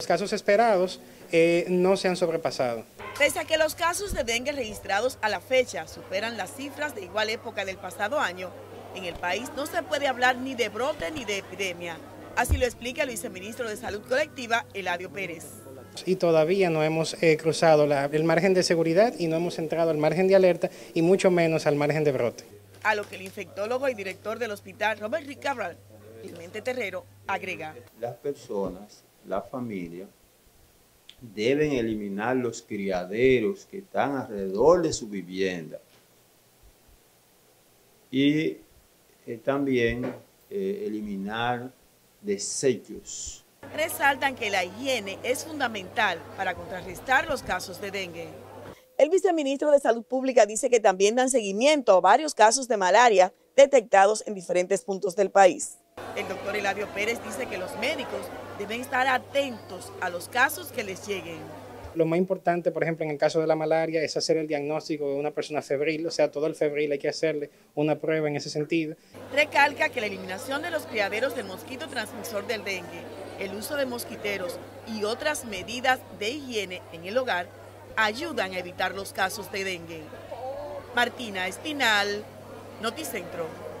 Los casos esperados eh, no se han sobrepasado. Pese a que los casos de dengue registrados a la fecha superan las cifras de igual época del pasado año, en el país no se puede hablar ni de brote ni de epidemia. Así lo explica el viceministro de Salud Colectiva, Eladio Pérez. Y todavía no hemos eh, cruzado el margen de seguridad y no hemos entrado al margen de alerta y mucho menos al margen de brote. A lo que el infectólogo y director del hospital Robert Rick Cabral, Clemente Terrero, agrega. Las personas, la familia, deben eliminar los criaderos que están alrededor de su vivienda y eh, también eh, eliminar desechos. Resaltan que la higiene es fundamental para contrarrestar los casos de dengue. El viceministro de Salud Pública dice que también dan seguimiento a varios casos de malaria detectados en diferentes puntos del país. El doctor Eladio Pérez dice que los médicos deben estar atentos a los casos que les lleguen. Lo más importante, por ejemplo, en el caso de la malaria, es hacer el diagnóstico de una persona febril, o sea, todo el febril hay que hacerle una prueba en ese sentido. Recalca que la eliminación de los criaderos del mosquito transmisor del dengue, el uso de mosquiteros y otras medidas de higiene en el hogar ayudan a evitar los casos de dengue. Martina Espinal, Noticentro.